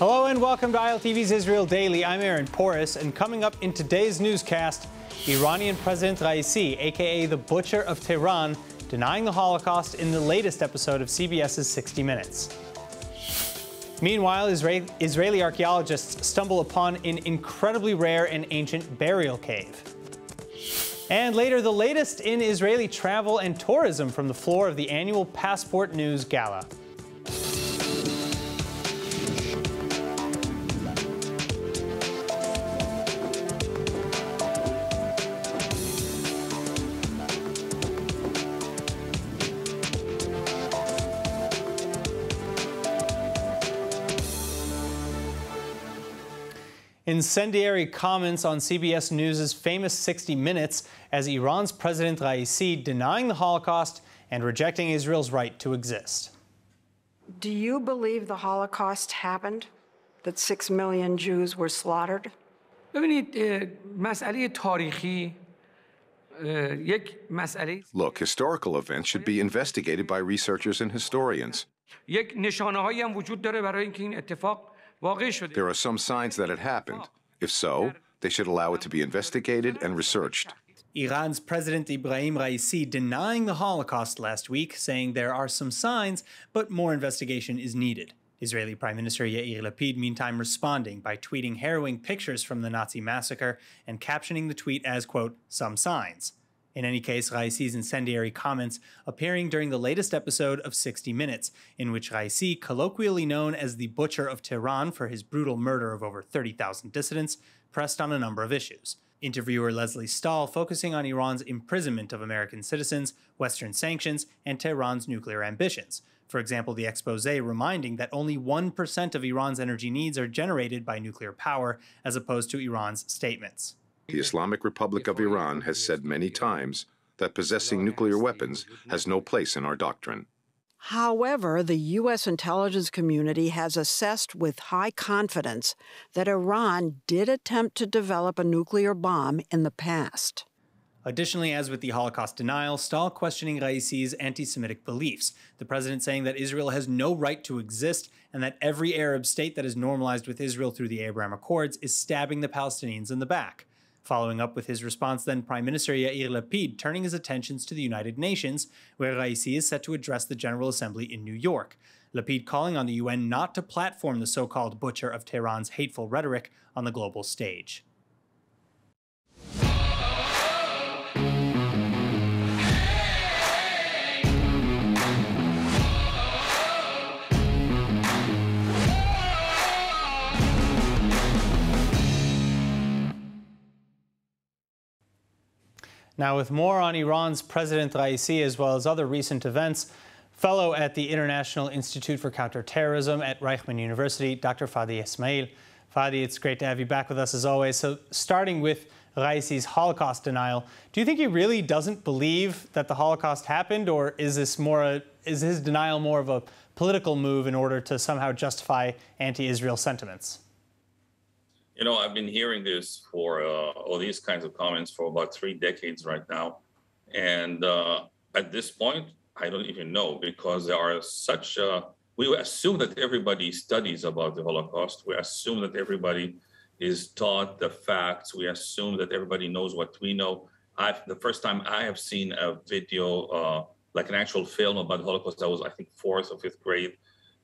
Hello and welcome to ILTV's Israel Daily. I'm Aaron Porras, and coming up in today's newscast, Iranian President Raisi, aka the Butcher of Tehran, denying the Holocaust in the latest episode of CBS's 60 Minutes. Meanwhile, Israeli archaeologists stumble upon an incredibly rare and ancient burial cave. And later, the latest in Israeli travel and tourism from the floor of the annual Passport News Gala. Incendiary comments on CBS News' famous 60 Minutes as Iran's President Raisi denying the Holocaust and rejecting Israel's right to exist. Do you believe the Holocaust happened? That six million Jews were slaughtered? Look, historical events should be investigated by researchers and historians. There are some signs that it happened. If so, they should allow it to be investigated and researched. Iran's President Ibrahim Raisi denying the Holocaust last week, saying there are some signs, but more investigation is needed. Israeli Prime Minister Yair Lapid, meantime, responding by tweeting harrowing pictures from the Nazi massacre and captioning the tweet as, quote, some signs. In any case, Raisi's incendiary comments appearing during the latest episode of 60 Minutes, in which Raisi, colloquially known as the Butcher of Tehran for his brutal murder of over 30,000 dissidents, pressed on a number of issues. Interviewer Lesley Stahl focusing on Iran's imprisonment of American citizens, Western sanctions, and Tehran's nuclear ambitions. For example, the expose reminding that only 1% of Iran's energy needs are generated by nuclear power, as opposed to Iran's statements. The Islamic Republic of Iran has said many times that possessing nuclear weapons has no place in our doctrine. However, the U.S. intelligence community has assessed with high confidence that Iran did attempt to develop a nuclear bomb in the past. Additionally, as with the Holocaust denial, Stahl questioning Raisi's anti Semitic beliefs, the president saying that Israel has no right to exist and that every Arab state that is normalized with Israel through the Abraham Accords is stabbing the Palestinians in the back. Following up with his response, then Prime Minister Yair Lapid turning his attentions to the United Nations, where Raisi is set to address the General Assembly in New York. Lapid calling on the UN not to platform the so called butcher of Tehran's hateful rhetoric on the global stage. Now, with more on Iran's President Raisi as well as other recent events, fellow at the International Institute for Counterterrorism at Reichman University, Dr. Fadi Ismail. Fadi, it's great to have you back with us as always. So, starting with Raisi's Holocaust denial, do you think he really doesn't believe that the Holocaust happened, or is this more a, is his denial more of a political move in order to somehow justify anti-Israel sentiments? You know, I've been hearing this for uh, all these kinds of comments for about three decades right now. And uh, at this point, I don't even know because there are such, uh, we assume that everybody studies about the Holocaust. We assume that everybody is taught the facts. We assume that everybody knows what we know. I've, the first time I have seen a video, uh, like an actual film about the Holocaust, that was, I think, fourth or fifth grade.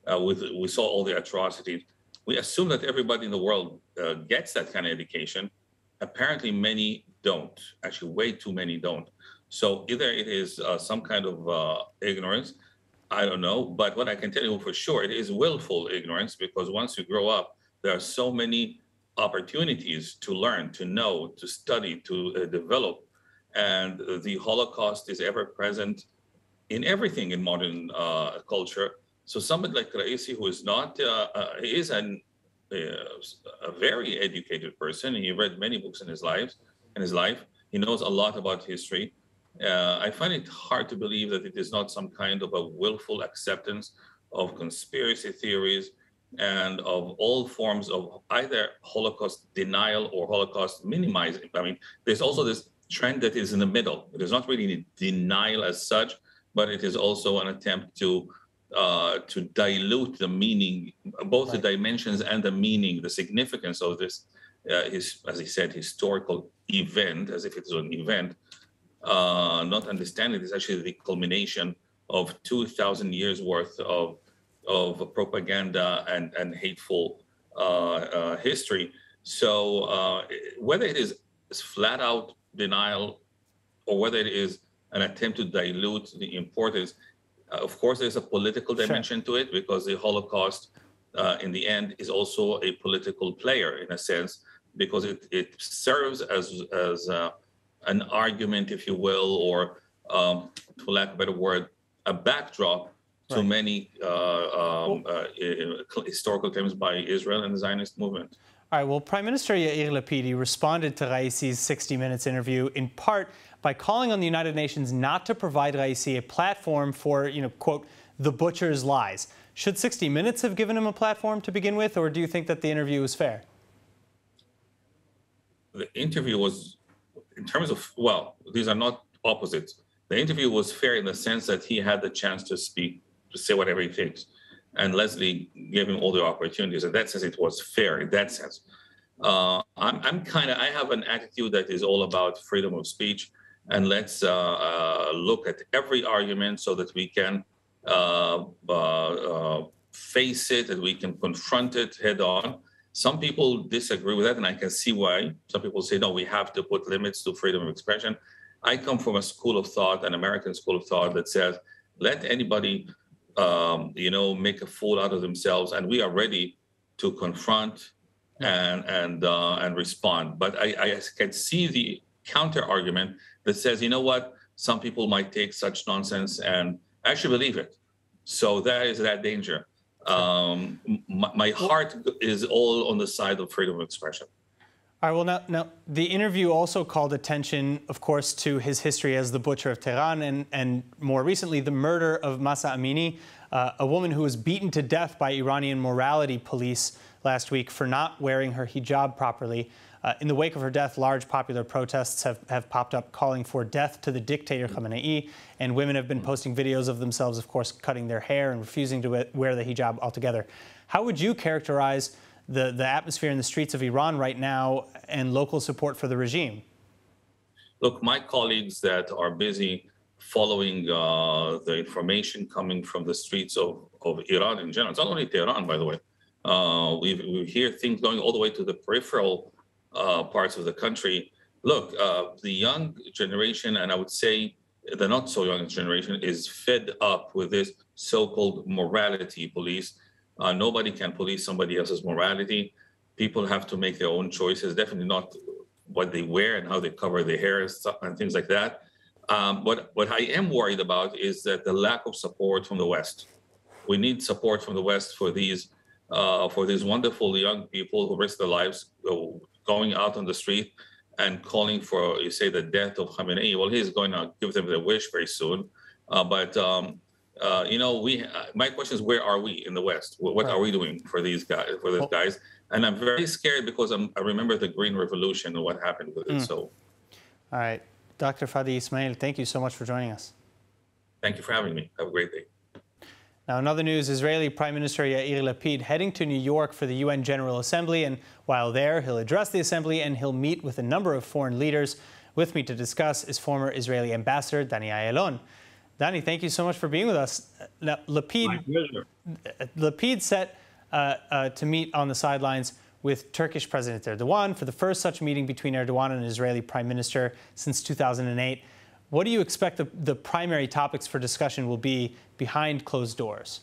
Uh, with, we saw all the atrocities we assume that everybody in the world uh, gets that kind of education. Apparently, many don't. Actually, way too many don't. So either it is uh, some kind of uh, ignorance, I don't know. But what I can tell you for sure, it is willful ignorance because once you grow up, there are so many opportunities to learn, to know, to study, to uh, develop. And the Holocaust is ever present in everything in modern uh, culture so somebody like Raisi, who is not, uh, uh, is an, uh, a very educated person, and he read many books in his life. In his life, he knows a lot about history. Uh, I find it hard to believe that it is not some kind of a willful acceptance of conspiracy theories and of all forms of either Holocaust denial or Holocaust minimizing. I mean, there's also this trend that is in the middle. It is not really denial as such, but it is also an attempt to uh, to dilute the meaning, both right. the dimensions and the meaning, the significance of this, uh, is, as he said, historical event, as if it's an event, uh, not understanding it's actually the culmination of 2,000 years worth of, of propaganda and, and hateful uh, uh, history. So uh, whether it is flat out denial or whether it is an attempt to dilute the importance, of course, there's a political dimension sure. to it because the Holocaust, uh, in the end, is also a political player in a sense because it, it serves as as uh, an argument, if you will, or um, for lack of a better word, a backdrop to right. many uh, um, uh, historical claims by Israel and the Zionist movement. All right. Well, Prime Minister Yair Lapid responded to Raisi's 60 Minutes interview in part by calling on the United Nations not to provide Raisi a platform for, you know, quote, the butcher's lies. Should 60 Minutes have given him a platform to begin with, or do you think that the interview was fair? The interview was, in terms of, well, these are not opposites. The interview was fair in the sense that he had the chance to speak, to say whatever he thinks. And Lesley gave him all the opportunities. In that sense, it was fair in that sense. Uh, I'm, I'm kind of, I have an attitude that is all about freedom of speech and let's uh, uh, look at every argument so that we can uh, face it and we can confront it head on. Some people disagree with that, and I can see why. Some people say, no, we have to put limits to freedom of expression. I come from a school of thought, an American school of thought that says, let anybody, um, you know, make a fool out of themselves, and we are ready to confront and and uh, and respond. But I, I can see the counter argument that says, you know what, some people might take such nonsense and actually believe it. So that is that danger. Um, my, my heart is all on the side of freedom of expression. All right, well, now, now, the interview also called attention, of course, to his history as the butcher of Tehran and, and more recently, the murder of Mahsa Amini, uh, a woman who was beaten to death by Iranian morality police last week for not wearing her hijab properly. Uh, in the wake of her death, large popular protests have, have popped up calling for death to the dictator Khamenei, and women have been posting videos of themselves, of course, cutting their hair and refusing to wear the hijab altogether. How would you characterize the, the atmosphere in the streets of Iran right now and local support for the regime? Look, my colleagues that are busy following uh, the information coming from the streets of, of Iran in general, it's not only Tehran, by the way. Uh, we we hear things going all the way to the peripheral uh, parts of the country. Look, uh, the young generation, and I would say the not so young generation, is fed up with this so called morality police. Uh, nobody can police somebody else's morality. People have to make their own choices, definitely not what they wear and how they cover their hair and, things like that. Um, but what I am worried about is that the lack of support from the West. We need support from the West for these uh, for these wonderful young people who risk their lives going out on the street and calling for, you say, the death of Khamenei. Well, he's going to give them the wish very soon. Uh, but um, uh, you know, we. Uh, my question is, where are we in the West? What, right. are we doing for these guys? For these guys? And I'm very scared because I'm, i remember the Green Revolution and what happened with it. Mm. So, all right, Dr. Fadi Ismail, thank you so much for joining us. Thank you for having me. Have a great day. Now, in other news, Israeli Prime Minister Yair Lapid heading to New York for the UN General Assembly, and while there, he'll address the assembly and he'll meet with a number of foreign leaders. With me to discuss is former Israeli Ambassador Dani Ayalon. Dani, thank you so much for being with us. Now, Lapid, Lapid set uh, uh, to meet on the sidelines with Turkish President Erdogan for the first such meeting between Erdogan and an Israeli Prime Minister since 2008. What do you expect the, the primary topics for discussion will be behind closed doors?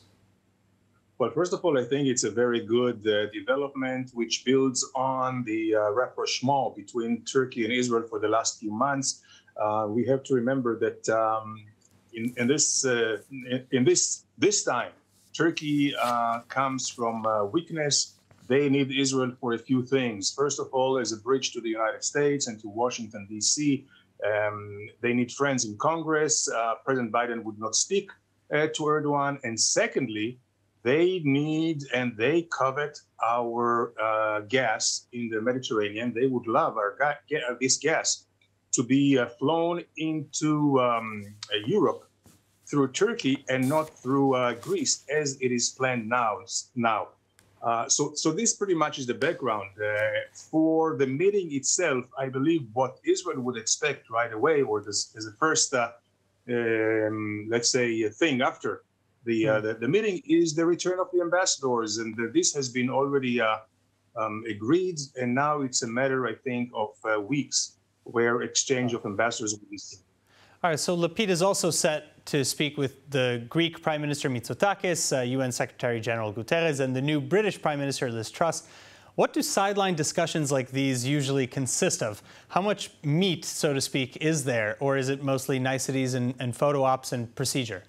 Well, first of all, I think it's a very good uh, development which builds on the uh, rapprochement between Turkey and Israel for the last few months. Uh, we have to remember that um, in, in, this uh, in, in, this this time, Turkey uh, comes from weakness. They need Israel for a few things. First of all, as a bridge to the United States and to Washington D.C. Um, they need friends in Congress. Uh, President Biden would not stick uh, to Erdogan. And secondly, they need and they covet our uh, gas in the Mediterranean. They would love our ga- this gas to be uh, flown into um, uh, Europe through Turkey and not through uh, Greece as it is planned now. Now, uh, so so this pretty much is the background uh, for the meeting itself. I believe what Israel would expect right away, or this as a first, uh, um, let's say, thing after the, mm. the, the meeting, is the return of the ambassadors, and this has been already um, agreed, and now it's a matter, I think, of weeks where exchange of ambassadors will be seen. All right, so Lapid is also set to speak with the Greek Prime Minister Mitsotakis, uh, UN Secretary General Guterres, and the new British Prime Minister Liz Truss. What do sideline discussions like these usually consist of? How much meat, so to speak, is there, or is it mostly niceties and, and photo ops and procedure?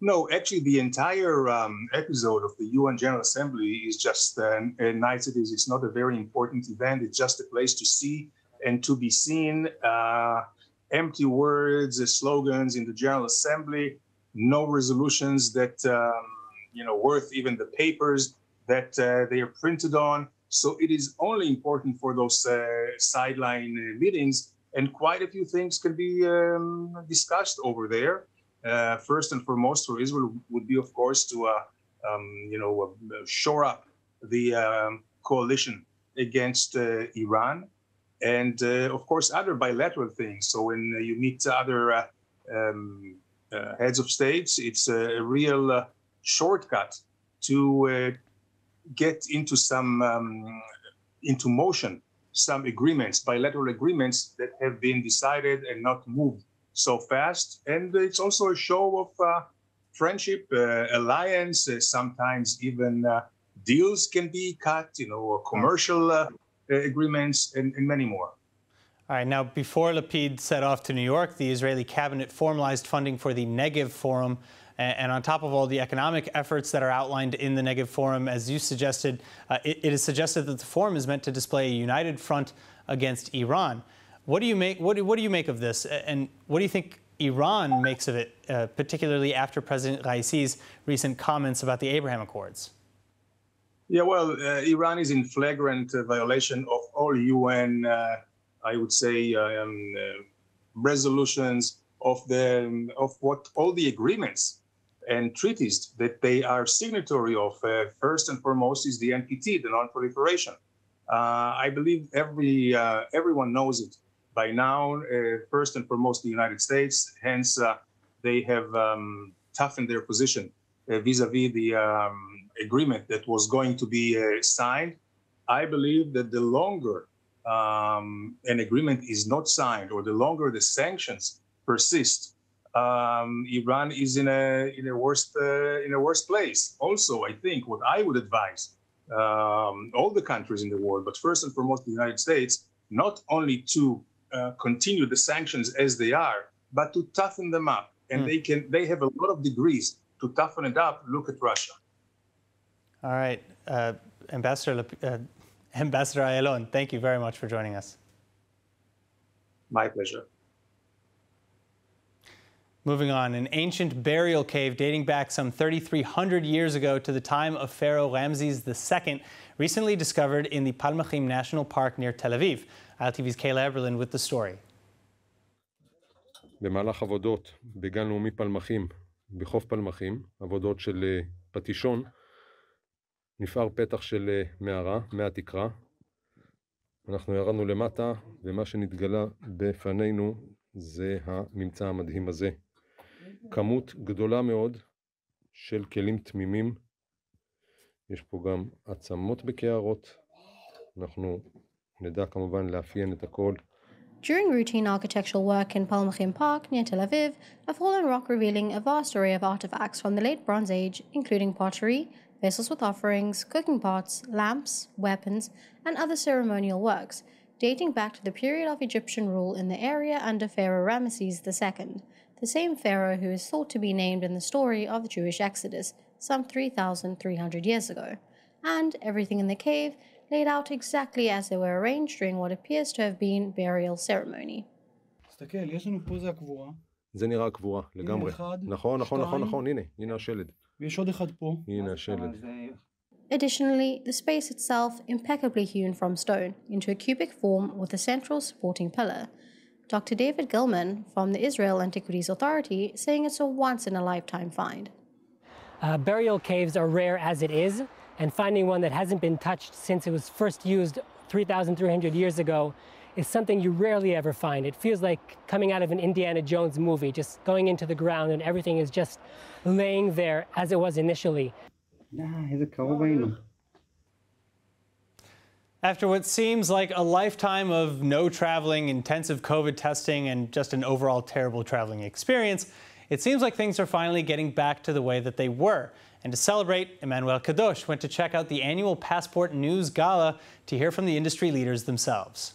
No, actually, the entire um, episode of the UN General Assembly is just uh, niceties. It's not a very important event. It's just a place to see and to be seen. Uh, empty words, uh, slogans in the General Assembly, no resolutions that um, you know worth even the papers that uh, they are printed on. So it is only important for those uh, sideline uh, meetings, and quite a few things can be um, discussed over there. Uh, first and foremost, for Israel would be, of course, to uh, um, you know shore up the um, coalition against Iran and uh, of course other bilateral things. So when uh, you meet other uh, um, heads of states, it's a real shortcut to get into some um, into motion some agreements, bilateral agreements that have been decided and not moved so fast. And it's also a show of uh, friendship, uh, alliance. Uh, sometimes even deals can be cut. You know, commercial uh, agreements, and, and many more. All right, now before Lapid set off to New York, the Israeli cabinet formalized funding for the Negev Forum. And on top of all the economic efforts that are outlined in the Negev Forum, as you suggested, uh, it, it is suggested that the forum is meant to display a united front against Iran. What do you make? What do, what do you make of this? And what do you think Iran makes of it, uh, particularly after President Raisi's recent comments about the Abraham Accords? Yeah, well, uh, Iran is in flagrant uh, violation of all UN, uh, I would say, uh, um, uh, resolutions of the of what all the agreements and treaties that they are signatory of. Uh, first and foremost is the NPT, the Non-Proliferation. I believe every everyone knows it by now. first and foremost, the United States. Hence, they have um, toughened their position vis-a-vis the um, agreement that was going to be uh, signed. I believe that the longer um, an agreement is not signed or the longer the sanctions persist, um, Iran is in a in a worst uh, in a worse place. Also, I think what I would advise um, all the countries in the world, but first and foremost the United States, not only to uh, continue the sanctions as they are, but to toughen them up. And mm. they can they have a lot of degrees to toughen it up. Look at Russia. All right, uh, Ambassador, uh, Ambassador Ayalon, thank you very much for joining us. My pleasure. Moving on, an ancient burial cave dating back some 3,300 years ago to the time of Pharaoh Ramses II, recently discovered in the Palmachim National Park near Tel Aviv. ILTV's Kayla Eberlin with the story. במהלך עבודות בגן לאומי פלמחים, בחוף פלמחים, עבודות של פטישון, נפער פתח של מערה מהתקרה. אנחנו ירדנו למטה, ומה שנתגלה בפנינו זה הממצא המדהים הזה. כמות גדולה מאוד של כלים תמימים. יש פה גם עצמות בקערות. אנחנו נדע כמובן לאפיין את הכל. During routine architectural work in Palmachim Park near Tel Aviv, a fallen rock revealing a vast array of artifacts from the late Bronze Age, including pottery, vessels with offerings, cooking pots, lamps, weapons, and other ceremonial works, dating back to the period of Egyptian rule in the area under Pharaoh Ramesses II, the same pharaoh who is thought to be named in the story of the Jewish Exodus some 3,300 years ago. And everything in the cave laid out exactly as they were arranged during what appears to have been burial ceremony. זה נראה קבורה לגמרי. נכון, נכון, נכון, נכון, הנה, הנה השלד. ויש עוד אחד פה. הנה השלד. Additionally, the space itself impeccably hewn from stone into a cubic form with a central supporting pillar. Dr. David Gelman from the Israel Antiquities Authority saying it's a once in a lifetime find. Uh, burial caves are rare as it is, and finding one that hasn't been touched since it was first used 3,300 years ago is something you rarely ever find. It feels like coming out of an Indiana Jones movie, just going into the ground and everything is just laying there as it was initially. After what seems like a lifetime of no traveling, intensive COVID testing, and just an overall terrible traveling experience, it seems like things are finally getting back to the way that they were. And to celebrate, Emmanuel Kadosh went to check out the annual Passport News Gala to hear from the industry leaders themselves.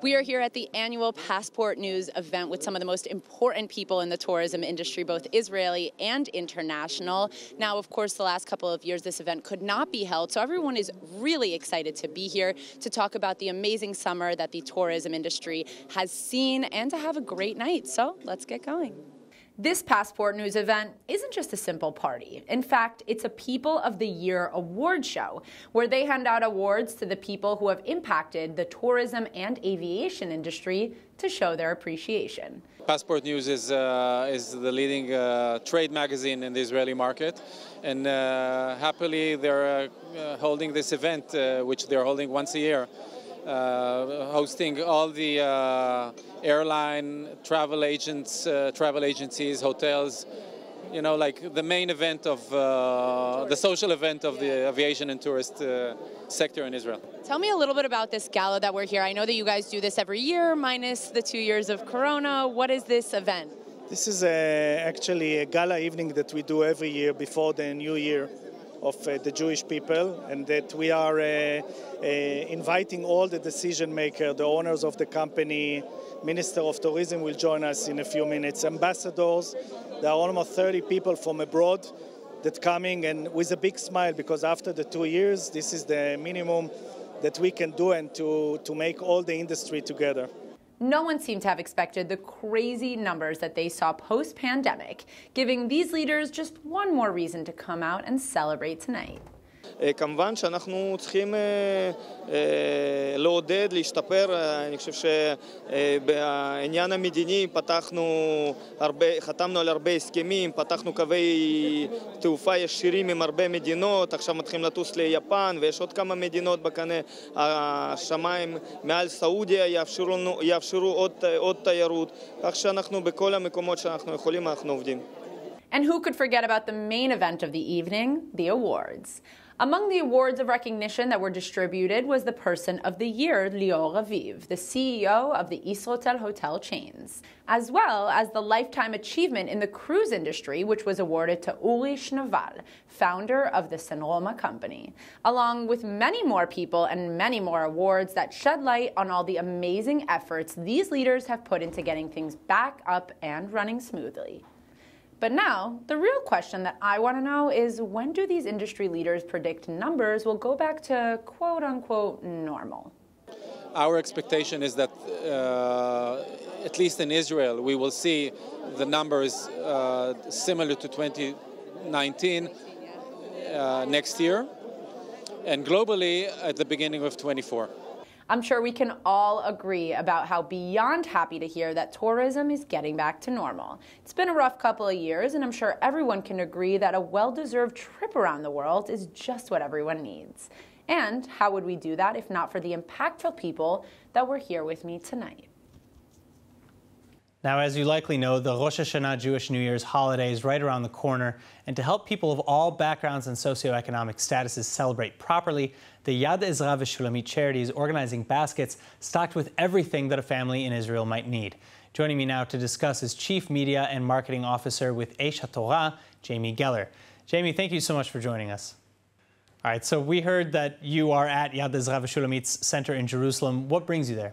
We are here at the annual Passport News event with some of the most important people in the tourism industry, both Israeli and international. Now, of course, the last couple of years this event could not be held, so everyone is really excited to be here to talk about the amazing summer that the tourism industry has seen and to have a great night. So let's get going. This Passport News event isn't just a simple party. In fact, it's a People of the Year award show where they hand out awards to the people who have impacted the tourism and aviation industry to show their appreciation. Passport News is, uh, is the leading uh, trade magazine in the Israeli market. And uh, happily, they're uh, holding this event, uh, which they're holding once a year. Uh, hosting all the uh, airline, travel agents, uh, travel agencies, hotels, you know, like the main event of uh, the social event of the aviation and tourist uh, sector in Israel. Tell me a little bit about this gala that we're here. I know that you guys do this every year, minus the two years of Corona. What is this event? This is a, actually a gala evening that we do every year before the new year of uh, the Jewish people, and that we are uh, uh, inviting all the decision makers, the owners of the company, Minister of Tourism will join us in a few minutes. Ambassadors, there are almost 30 people from abroad that coming and with a big smile because after the two years, this is the minimum that we can do and to, to make all the industry together. No one seemed to have expected the crazy numbers that they saw post pandemic, giving these leaders just one more reason to come out and celebrate tonight. כמובן שאנחנו צריכים לעודד, להשתפר. אני חושב שבעניין המדיני פתחנו הרבה, חתמנו על הרבה הסכמים, פתחנו קווי תעופה ישירים עם הרבה מדינות, עכשיו מתחילים לטוס ליפן ויש עוד כמה מדינות בקנה. השמיים מעל סעודיה יאפשרו, יאפשרו עוד, עוד תיירות, כך שאנחנו בכל המקומות שאנחנו יכולים אנחנו עובדים. And who could forget about the main event of the evening, the awards? Among the awards of recognition that were distributed was the Person of the Year, Lior Aviv, the CEO of the Isrotel hotel chains, as well as the Lifetime Achievement in the cruise industry, which was awarded to Uri Shneval, founder of the Sanroma company, along with many more people and many more awards that shed light on all the amazing efforts these leaders have put into getting things back up and running smoothly. But now, the real question that I want to know is when do these industry leaders predict numbers will go back to quote unquote normal? Our expectation is that, uh, at least in Israel, we will see the numbers uh, similar to 2019 uh, next year, and globally at the beginning of 24. I'm sure we can all agree about how beyond happy to hear that tourism is getting back to normal. It's been a rough couple of years, and I'm sure everyone can agree that a well deserved trip around the world is just what everyone needs. And how would we do that if not for the impactful people that were here with me tonight? Now, as you likely know, the Rosh Hashanah Jewish New Year's holiday is right around the corner, and to help people of all backgrounds and socioeconomic statuses celebrate properly, the Yad Ezra V'Shulamit charity is organizing baskets stocked with everything that a family in Israel might need. Joining me now to discuss is Chief Media and Marketing Officer with Aish HaTorah, Jamie Geller. Jamie, thank you so much for joining us. All right, so we heard that you are at Yad Ezra V'Shulamit's center in Jerusalem. What brings you there?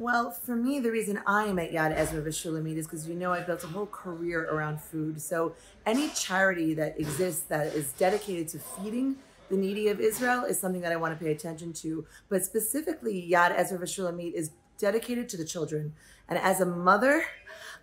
Well, for me, the reason I am at Yad Ezra V'Shulamit is because you know I built a whole career around food. So any charity that exists that is dedicated to feeding the needy of Israel is something that I want to pay attention to. But specifically, Yad Ezra V'Shulamit is dedicated to the children. And as a mother,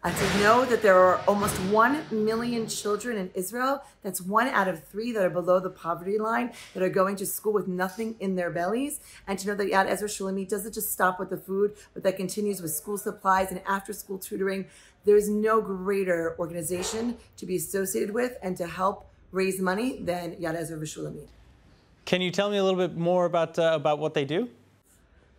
Uh, to know that there are almost 1 million children in Israel, that's one out of three that are below the poverty line, that are going to school with nothing in their bellies. And to know that Yad Ezra Shulamit doesn't just stop with the food, but that continues with school supplies and after school tutoring. There's no greater organization to be associated with and to help raise money than Yad Ezra Shulamit. Can you tell me a little bit more about, uh, about what they do?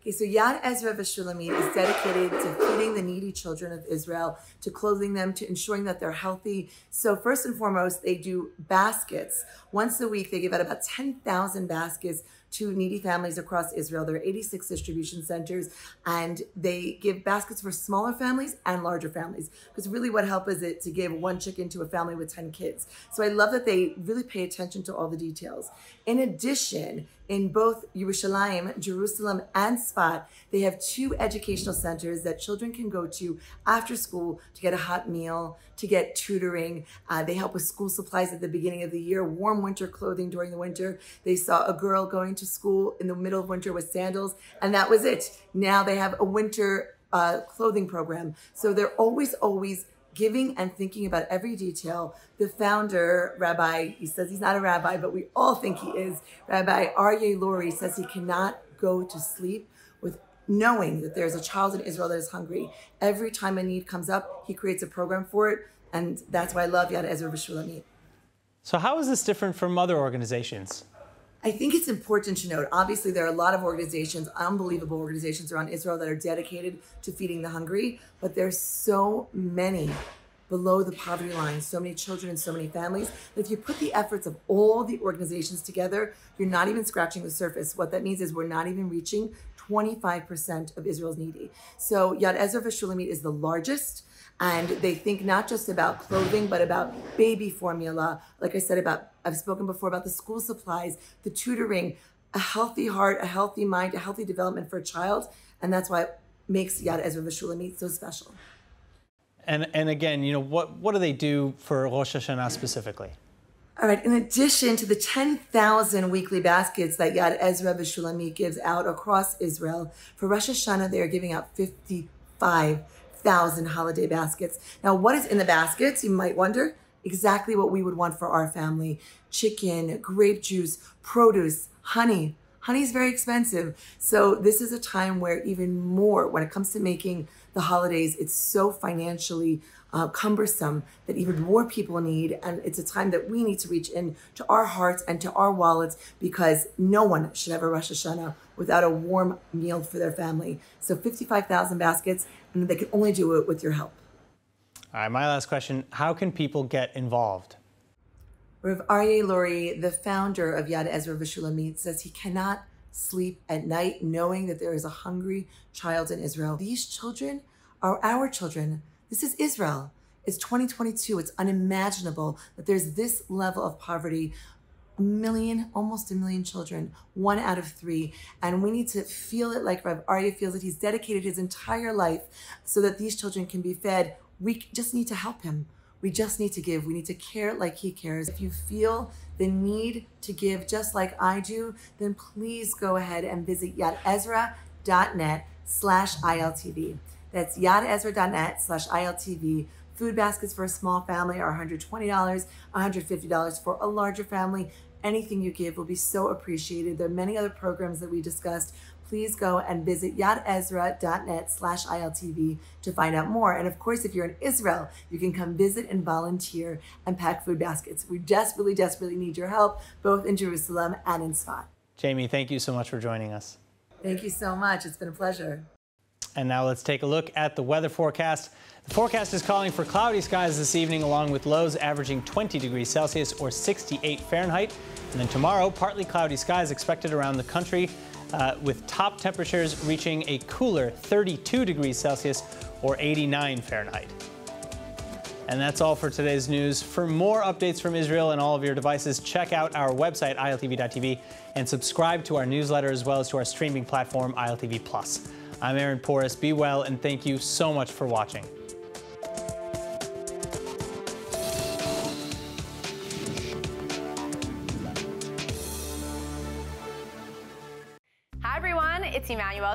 Okay, so Yad Ezra V'Shulamit is dedicated to feeding the needy children of Israel, to clothing them, to ensuring that they're healthy. So first and foremost, they do baskets. Once a week, they give out about 10,000 baskets to needy families across Israel. There are 86 distribution centers, and they give baskets for smaller families and larger families. Because really, what help is it to give one chicken to a family with 10 kids? So I love that they really pay attention to all the details. In addition, in both Yerushalayim, Jerusalem, and Sfat, they have two educational centers that children can go to after school to get a hot meal, to get tutoring. Uh, they help with school supplies at the beginning of the year, warm winter clothing during the winter. They saw a girl going to school in the middle of winter with sandals, and that was it. Now they have a winter uh, clothing program. So they're always, always giving and thinking about every detail. The founder, Rabbi, he says he's not a rabbi, but we all think he is. Rabbi Aryeh Lurie says he cannot go to sleep with knowing that there's a child in Israel that is hungry. Every time a need comes up, he creates a program for it. And that's why I love Yad Ezra V'Shulamit. So how is this different from other organizations? I think it's important to note, obviously, there are a lot of organizations, unbelievable organizations around Israel that are dedicated to feeding the hungry, but there's so many below the poverty line, so many children and so many families, that if you put the efforts of all the organizations together, you're not even scratching the surface. What that means is we're not even reaching 25% of Israel's needy. So Yad Ezra Shulamit is the largest and they think not just about clothing but about baby formula. Like i said about i've spoken before about the school supplies the tutoring a healthy heart a healthy mind a healthy development for a child. And that's why it makes yad ezra v'shulamit so special. And and again you know what what do they do for rosh hashanah specifically? All right, in addition to the 10,000 weekly baskets that Yad Ezra V'Shulamit gives out across Israel, for Rosh Hashanah, they are giving out 55 thousand holiday baskets. Now, what is in the baskets? You might wonder. Exactly what we would want for our family chicken, grape juice, produce, honey. Honey is very expensive. So, this is a time where, even more, when it comes to making the holidays, it's so financially uh, cumbersome that even more people need. And it's a time that we need to reach in to our hearts and to our wallets because no one should have a Rosh Hashanah without a warm meal for their family. So 55,000 baskets, and they can only do it with your help. All right, my last question How can people get involved? Rav Aryeh Lurie, the founder of Yad Ezra V'Shulamit, says he cannot sleep at night knowing that there is a hungry child in Israel. These children are our children. This is Israel. It's 2022. It's unimaginable that there's this level of poverty. A million, almost a million children, one out of three. And we need to feel it like Rav Aryeh feels that he's dedicated his entire life so that these children can be fed. We just need to help him. We just need to give. We need to care like he cares. If you feel the need to give just like I do, then please go ahead and visit yadezra.net slash ILTV. That's yadezra.net slash ILTV. Food baskets for a small family are $120, $150 for a larger family. Anything you give will be so appreciated. There are many other programs that we discussed. Please go and visit yadezra.net slash ILTV to find out more. And of course, if you're in Israel, you can come visit and volunteer and pack food baskets. We desperately, desperately need your help, both in Jerusalem and in Sfat. Jamie, thank you so much for joining us. Thank you so much. It's been a pleasure. And now let's take a look at the weather forecast. The forecast is calling for cloudy skies this evening, along with lows averaging 20 degrees Celsius or 68 Fahrenheit. And then tomorrow, partly cloudy skies expected around the country, uh, with top temperatures reaching a cooler 32 degrees Celsius or 89 Fahrenheit. And that's all for today's news. For more updates from Israel and all of your devices, check out our website, iltv.tv, and subscribe to our newsletter as well as to our streaming platform, ILTV Plus. I'm Aaron Porras. Be well, and thank you so much for watching.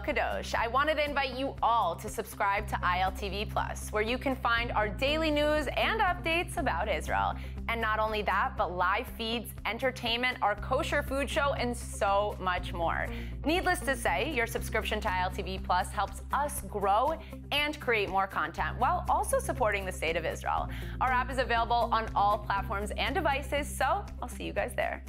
Kadosh. I wanted to invite you all to subscribe to ILTV Plus, where you can find our daily news and updates about Israel. And not only that, but live feeds, entertainment, our kosher food show, and so much more. Needless to say, your subscription to ILTV Plus helps us grow and create more content while also supporting the state of Israel. Our app is available on all platforms and devices, so I'll see you guys there.